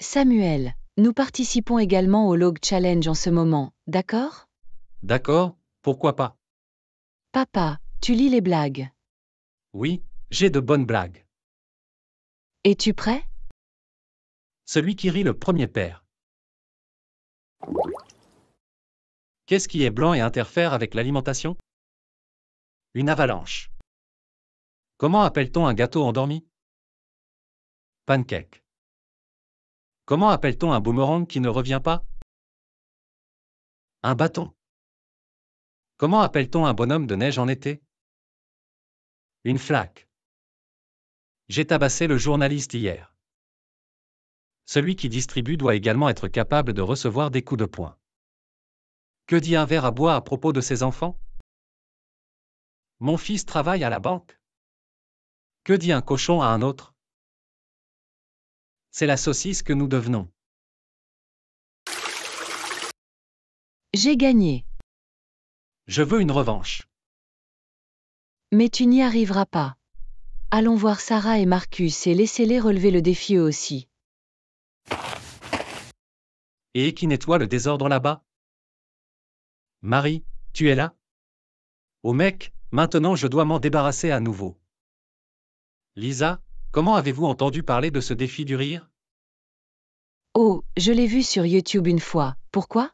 Samuel, nous participons également au Log Challenge en ce moment, d'accord? D'accord, pourquoi pas? Papa, tu lis les blagues? Oui, j'ai de bonnes blagues. Es-tu prêt? Celui qui rit le premier père. Qu'est-ce qui est blanc et interfère avec l'alimentation? Une avalanche. Comment appelle-t-on un gâteau endormi? Pancake. Comment appelle-t-on un boomerang qui ne revient pas? Un bâton. Comment appelle-t-on un bonhomme de neige en été? Une flaque. J'ai tabassé le journaliste hier. Celui qui distribue doit également être capable de recevoir des coups de poing. Que dit un verre à bois à propos de ses enfants? Mon fils travaille à la banque. Que dit un cochon à un autre? C'est la saucisse que nous devenons. J'ai gagné. Je veux une revanche. Mais tu n'y arriveras pas. Allons voir Sarah et Marcus et laissez-les relever le défi eux aussi. Et qui nettoie le désordre là-bas? Marie, tu es là? Oh mec, maintenant je dois m'en débarrasser à nouveau. Lisa, comment avez-vous entendu parler de ce défi du rire? Oh, je l'ai vu sur YouTube une fois. Pourquoi?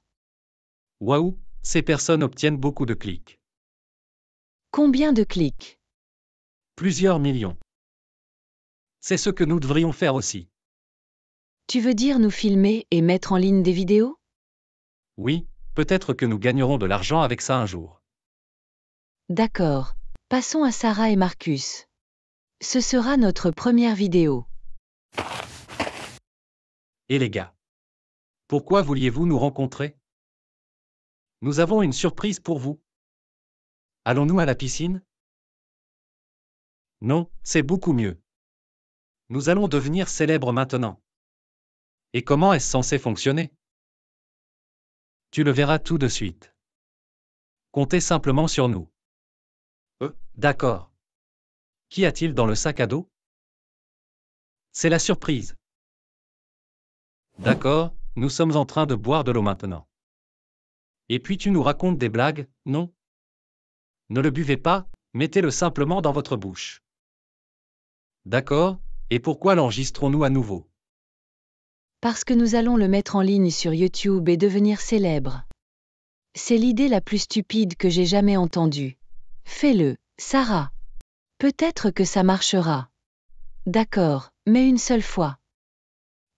Waouh, ces personnes obtiennent beaucoup de clics. Combien de clics? Plusieurs millions. C'est ce que nous devrions faire aussi. Tu veux dire nous filmer et mettre en ligne des vidéos? Oui, peut-être que nous gagnerons de l'argent avec ça un jour. D'accord. Passons à Sarah et Marcus. Ce sera notre première vidéo. Et les gars Pourquoi vouliez-vous nous rencontrer? Nous avons une surprise pour vous. Allons-nous à la piscine? Non, c'est beaucoup mieux. Nous allons devenir célèbres maintenant. Et comment est-ce censé fonctionner? Tu le verras tout de suite. Comptez simplement sur nous. Euh, d'accord. Qu'y a-t-il dans le sac à dos? C'est la surprise. D'accord, nous sommes en train de boire de l'eau maintenant. Et puis tu nous racontes des blagues, non? Ne le buvez pas, mettez-le simplement dans votre bouche. D'accord, et pourquoi l'enregistrons-nous à nouveau? Parce que nous allons le mettre en ligne sur YouTube et devenir célèbre. C'est l'idée la plus stupide que j'ai jamais entendue. Fais-le, Sarah. Peut-être que ça marchera. D'accord, mais une seule fois.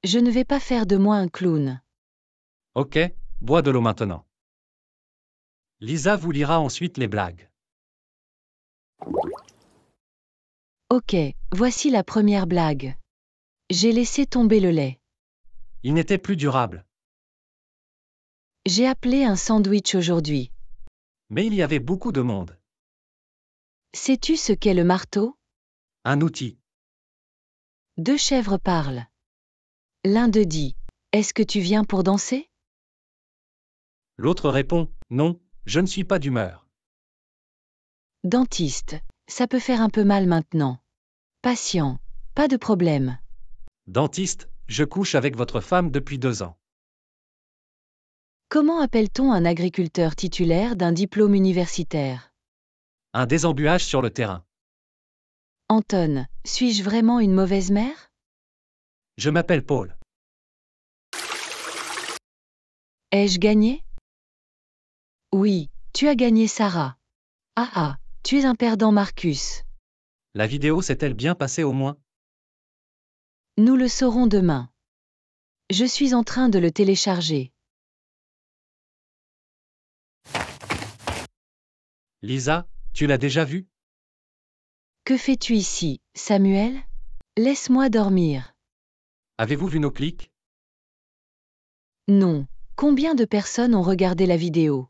Je ne vais pas faire de moi un clown. Ok, bois de l'eau maintenant. Lisa vous lira ensuite les blagues. Ok, voici la première blague. J'ai laissé tomber le lait. Il n'était plus durable. J'ai appelé un sandwich aujourd'hui. Mais il y avait beaucoup de monde. Sais-tu ce qu'est le marteau? Un outil. Deux chèvres parlent. L'un d'eux dit Est-ce que tu viens pour danser? L'autre répond Non, je ne suis pas d'humeur. Dentiste, ça peut faire un peu mal maintenant. Patient, pas de problème. Dentiste, je couche avec votre femme depuis deux ans. Comment appelle-t-on un agriculteur titulaire d'un diplôme universitaire? Un désembuage sur le terrain. Anton, suis-je vraiment une mauvaise mère? Je m'appelle Paul. Ai-je gagné? Oui, tu as gagné Sarah. Ah ah, tu es un perdant Marcus. La vidéo s'est-elle bien passée au moins? Nous le saurons demain. Je suis en train de le télécharger. Lisa, tu l'as déjà vu? Que fais-tu ici, Samuel? Laisse-moi dormir. Avez-vous vu nos clics? Non. Combien de personnes ont regardé la vidéo?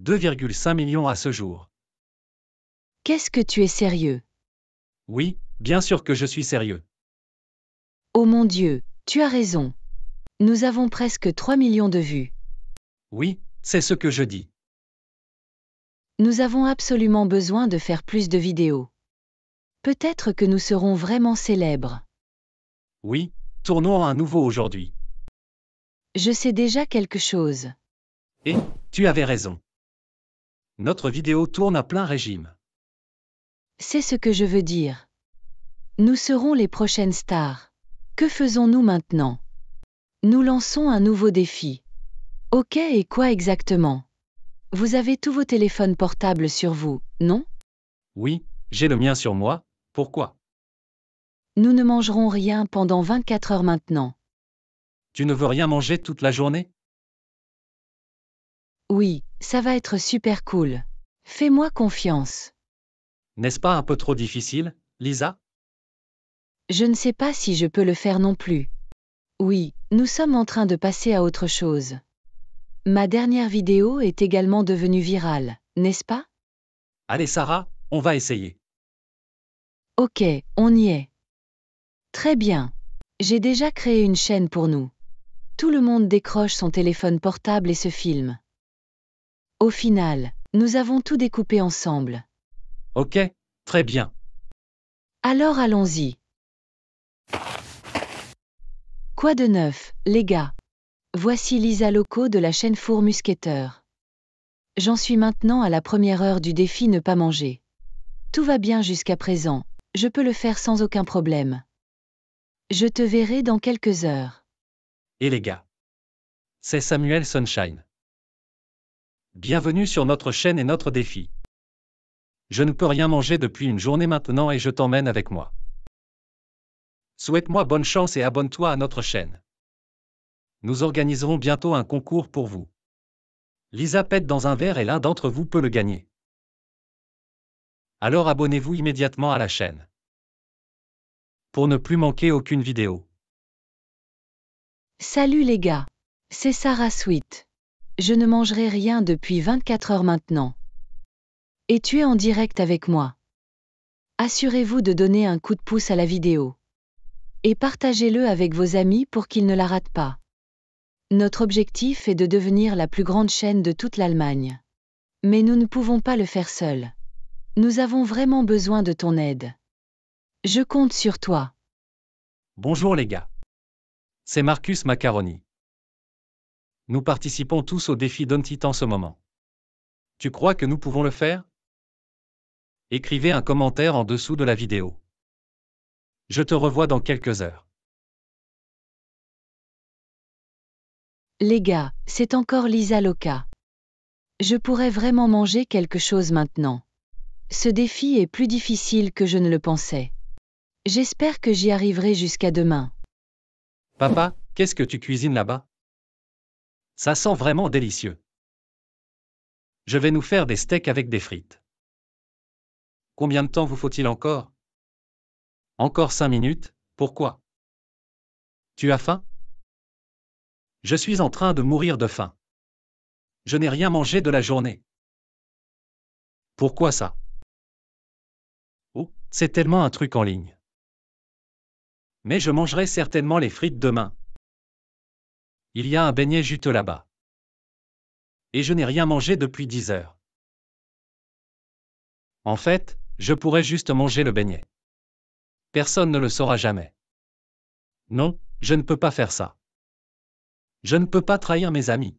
2,5 millions à ce jour. Qu'est-ce que tu es sérieux? Oui, bien sûr que je suis sérieux. Oh mon Dieu, tu as raison. Nous avons presque 3 millions de vues. Oui, c'est ce que je dis. Nous avons absolument besoin de faire plus de vidéos. Peut-être que nous serons vraiment célèbres. Oui, tournons un nouveau aujourd'hui. Je sais déjà quelque chose. Et, tu avais raison. Notre vidéo tourne à plein régime. C'est ce que je veux dire. Nous serons les prochaines stars. Que faisons-nous maintenant? Nous lançons un nouveau défi. Ok et quoi exactement? Vous avez tous vos téléphones portables sur vous, non? Oui, j'ai le mien sur moi, pourquoi? Nous ne mangerons rien pendant 24 heures maintenant. Tu ne veux rien manger toute la journée? Oui, ça va être super cool. Fais-moi confiance. N'est-ce pas un peu trop difficile, Lisa? Je ne sais pas si je peux le faire non plus. Oui, nous sommes en train de passer à autre chose. Ma dernière vidéo est également devenue virale, n'est-ce pas? Allez Sarah, on va essayer. Ok, on y est. Très bien. J'ai déjà créé une chaîne pour nous. Tout le monde décroche son téléphone portable et se filme. Au final, nous avons tout découpé ensemble. Ok, très bien. Alors allons-y. Quoi de neuf, les gars? Voici Lisa Loco de la chaîne Four Musqueteur. J'en suis maintenant à la première heure du défi ne pas manger. Tout va bien jusqu'à présent, je peux le faire sans aucun problème. Je te verrai dans quelques heures. Et les gars C'est Samuel Sunshine. Bienvenue sur notre chaîne et notre défi. Je ne peux rien manger depuis une journée maintenant et je t'emmène avec moi. Souhaite-moi bonne chance et abonne-toi à notre chaîne. Nous organiserons bientôt un concours pour vous. Lisa pète dans un verre et l'un d'entre vous peut le gagner. Alors abonnez-vous immédiatement à la chaîne. Pour ne plus manquer aucune vidéo. Salut les gars. C'est Sarah Sweet. Je ne mangerai rien depuis 24 heures maintenant. Et tu es en direct avec moi. Assurez-vous de donner un coup de pouce à la vidéo. Et partagez-le avec vos amis pour qu'ils ne la ratent pas. Notre objectif est de devenir la plus grande chaîne de toute l'Allemagne. Mais nous ne pouvons pas le faire seuls. Nous avons vraiment besoin de ton aide. Je compte sur toi. Bonjour les gars. C'est Marcus Macaroni. Nous participons tous au défi d'Untit en ce moment. Tu crois que nous pouvons le faire? Écrivez un commentaire en dessous de la vidéo. Je te revois dans quelques heures. Les gars, c'est encore Lisa Loca. Je pourrais vraiment manger quelque chose maintenant. Ce défi est plus difficile que je ne le pensais. J'espère que j'y arriverai jusqu'à demain. Papa, qu'est-ce que tu cuisines là-bas? Ça sent vraiment délicieux. Je vais nous faire des steaks avec des frites. Combien de temps vous faut-il encore? Encore cinq minutes, pourquoi? Tu as faim? Je suis en train de mourir de faim. Je n'ai rien mangé de la journée. Pourquoi ça? Oh, c'est tellement un truc en ligne. Mais je mangerai certainement les frites demain. Il y a un beignet juteux là-bas. Et je n'ai rien mangé depuis 10 heures. En fait, je pourrais juste manger le beignet. Personne ne le saura jamais. Non, je ne peux pas faire ça. Je ne peux pas trahir mes amis.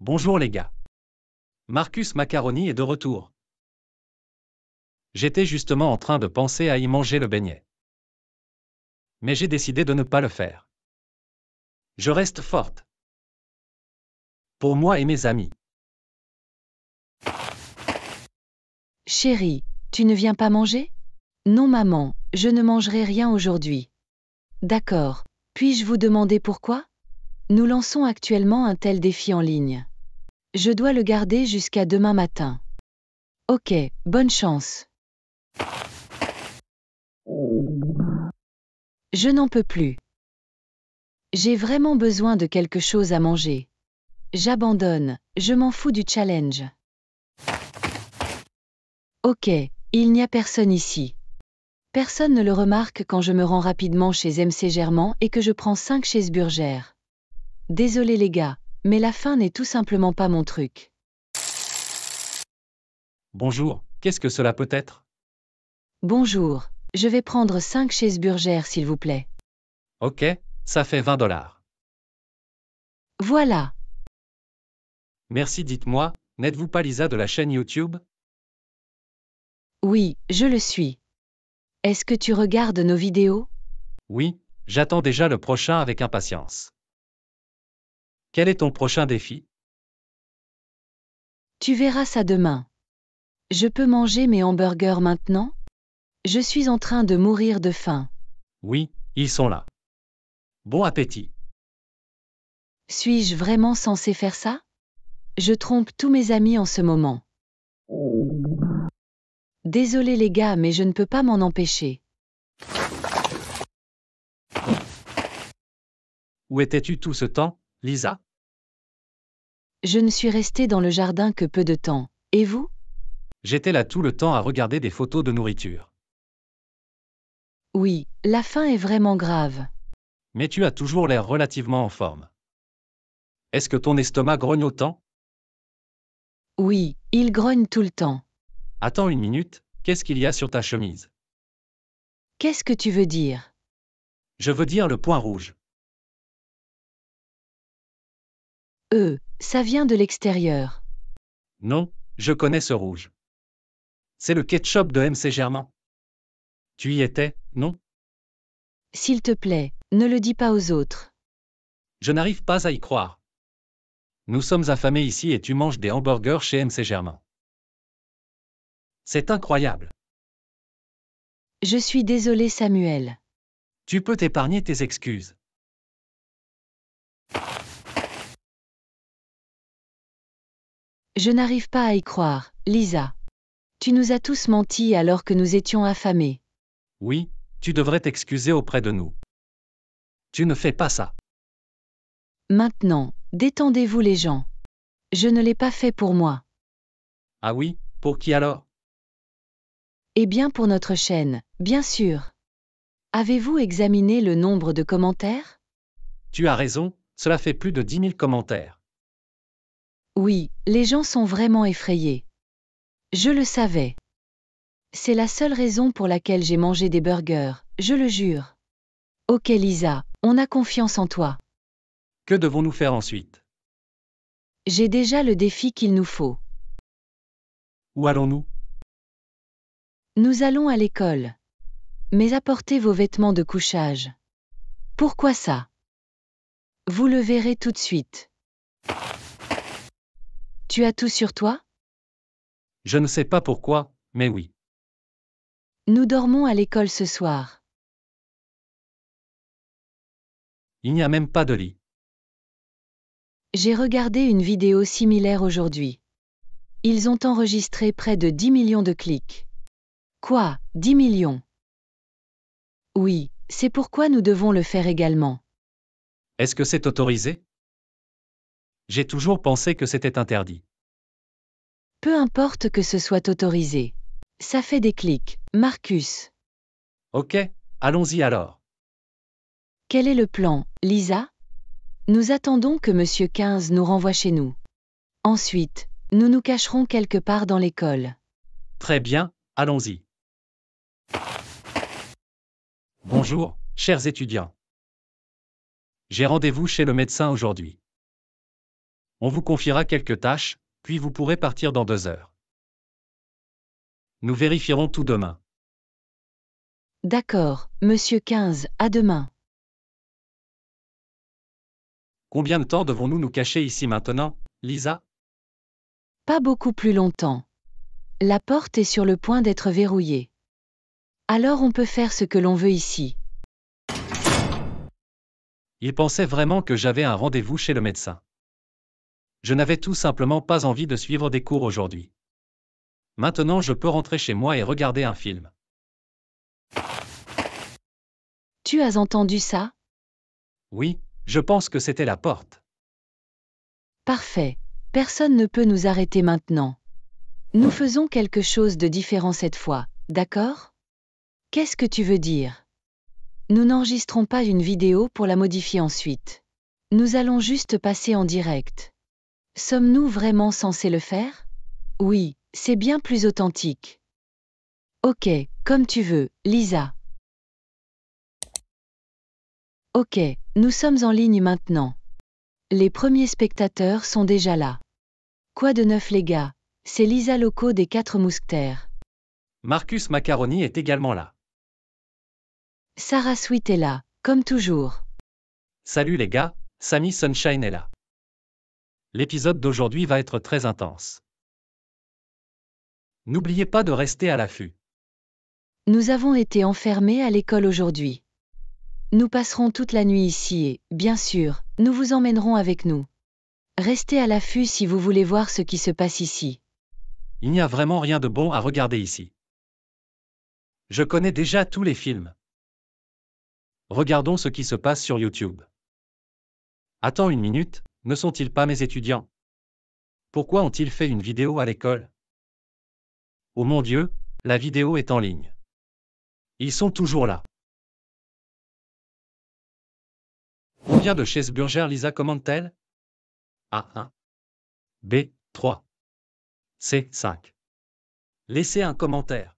Bonjour les gars. Marcus Macaroni est de retour. J'étais justement en train de penser à y manger le beignet. Mais j'ai décidé de ne pas le faire. Je reste forte. Pour moi et mes amis. Chérie, tu ne viens pas manger? Non maman, je ne mangerai rien aujourd'hui. D'accord, puis-je vous demander pourquoi? Nous lançons actuellement un tel défi en ligne. Je dois le garder jusqu'à demain matin. Ok, bonne chance. Je n'en peux plus. J'ai vraiment besoin de quelque chose à manger. J'abandonne, je m'en fous du challenge. Ok, il n'y a personne ici. Personne ne le remarque quand je me rends rapidement chez MC Germain et que je prends 5 Burger. Désolé les gars, mais la faim n'est tout simplement pas mon truc. Bonjour, qu'est-ce que cela peut être? Bonjour, je vais prendre 5 Burger s'il vous plaît. Ok, ça fait 20 dollars. Voilà. Merci, dites-moi, n'êtes-vous pas Lisa de la chaîne YouTube? Oui, je le suis. Est-ce que tu regardes nos vidéos? Oui, j'attends déjà le prochain avec impatience. Quel est ton prochain défi? Tu verras ça demain. Je peux manger mes hamburgers maintenant? Je suis en train de mourir de faim. Oui, ils sont là. Bon appétit. Suis-je vraiment censé faire ça? Je trompe tous mes amis en ce moment. Désolé les gars, mais je ne peux pas m'en empêcher. Où étais-tu tout ce temps, Lisa? Je ne suis resté dans le jardin que peu de temps. Et vous? J'étais là tout le temps à regarder des photos de nourriture. Oui, la faim est vraiment grave. Mais tu as toujours l'air relativement en forme. Est-ce que ton estomac grogne autant? Oui, il grogne tout le temps. Attends une minute, qu'est-ce qu'il y a sur ta chemise? Qu'est-ce que tu veux dire? Je veux dire le point rouge. Euh, ça vient de l'extérieur. Non, je connais ce rouge. C'est le ketchup de MC Germain. Tu y étais, non? S'il te plaît, ne le dis pas aux autres. Je n'arrive pas à y croire. Nous sommes affamés ici et tu manges des hamburgers chez MC Germain. C'est incroyable. Je suis désolé Samuel. Tu peux t'épargner tes excuses. Je n'arrive pas à y croire, Lisa. Tu nous as tous menti alors que nous étions affamés. Oui, tu devrais t'excuser auprès de nous. Tu ne fais pas ça. Maintenant, détendez-vous les gens. Je ne l'ai pas fait pour moi. Ah oui, pour qui alors? Eh bien pour notre chaîne, bien sûr. Avez-vous examiné le nombre de commentaires? Tu as raison, cela fait plus de 10 000 commentaires. Oui, les gens sont vraiment effrayés. Je le savais. C'est la seule raison pour laquelle j'ai mangé des burgers, je le jure. Ok Lisa, on a confiance en toi. Que devons-nous faire ensuite? J'ai déjà le défi qu'il nous faut. Où allons-nous? Nous allons à l'école. Mais apportez vos vêtements de couchage. Pourquoi ça? Vous le verrez tout de suite. Tu as tout sur toi? Je ne sais pas pourquoi, mais oui. Nous dormons à l'école ce soir. Il n'y a même pas de lit. J'ai regardé une vidéo similaire aujourd'hui. Ils ont enregistré près de 10 millions de clics. Quoi, 10 millions? Oui, c'est pourquoi nous devons le faire également. Est-ce que c'est autorisé? J'ai toujours pensé que c'était interdit. Peu importe que ce soit autorisé. Ça fait des clics, Marcus. Ok, allons-y alors. Quel est le plan, Lisa? Nous attendons que Monsieur 15 nous renvoie chez nous. Ensuite, nous nous cacherons quelque part dans l'école. Très bien, allons-y. Bonjour, chers étudiants. J'ai rendez-vous chez le médecin aujourd'hui. On vous confiera quelques tâches, puis vous pourrez partir dans deux heures. Nous vérifierons tout demain. D'accord, Monsieur 15, à demain. Combien de temps devons-nous nous cacher ici maintenant, Lisa? Pas beaucoup plus longtemps. La porte est sur le point d'être verrouillée. Alors on peut faire ce que l'on veut ici. Il pensait vraiment que j'avais un rendez-vous chez le médecin. Je n'avais tout simplement pas envie de suivre des cours aujourd'hui. Maintenant je peux rentrer chez moi et regarder un film. Tu as entendu ça? Oui, je pense que c'était la porte. Parfait. Personne ne peut nous arrêter maintenant. Nous faisons quelque chose de différent cette fois, d'accord? Qu'est-ce que tu veux dire? Nous n'enregistrons pas une vidéo pour la modifier ensuite. Nous allons juste passer en direct. Sommes-nous vraiment censés le faire? Oui, c'est bien plus authentique. Ok, comme tu veux, Lisa. Ok, nous sommes en ligne maintenant. Les premiers spectateurs sont déjà là. Quoi de neuf les gars? C'est Lisa Loco des Quatre Mousquetaires. Marcus Macaroni est également là. Sarah Sweet est là, comme toujours. Salut les gars, Sammy Sunshine est là. L'épisode d'aujourd'hui va être très intense. N'oubliez pas de rester à l'affût. Nous avons été enfermés à l'école aujourd'hui. Nous passerons toute la nuit ici et, bien sûr, nous vous emmènerons avec nous. Restez à l'affût si vous voulez voir ce qui se passe ici. Il n'y a vraiment rien de bon à regarder ici. Je connais déjà tous les films. Regardons ce qui se passe sur YouTube. Attends une minute, ne sont-ils pas mes étudiants? Pourquoi ont-ils fait une vidéo à l'école? Oh mon Dieu, la vidéo est en ligne. Ils sont toujours là. Combien de Cheeseburger Lisa commande-t-elle A1. B. 3. C. 5. Laissez un commentaire.